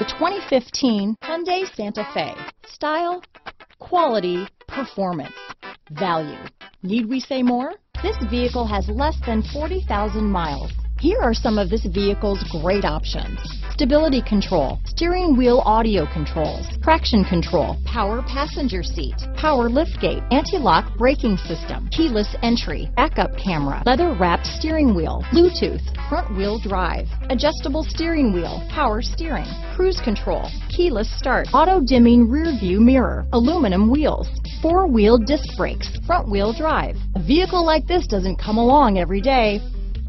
The 2015 Hyundai Santa Fe. Style, quality, performance, value. Need we say more? This vehicle has less than 40,000 miles. Here are some of this vehicle's great options. Stability control, steering wheel audio controls, traction control, power passenger seat, power liftgate, anti-lock braking system, keyless entry, backup camera, leather wrapped steering wheel, Bluetooth, front wheel drive, adjustable steering wheel, power steering, cruise control, keyless start, auto dimming rear view mirror, aluminum wheels, four wheel disc brakes, front wheel drive. A vehicle like this doesn't come along every day.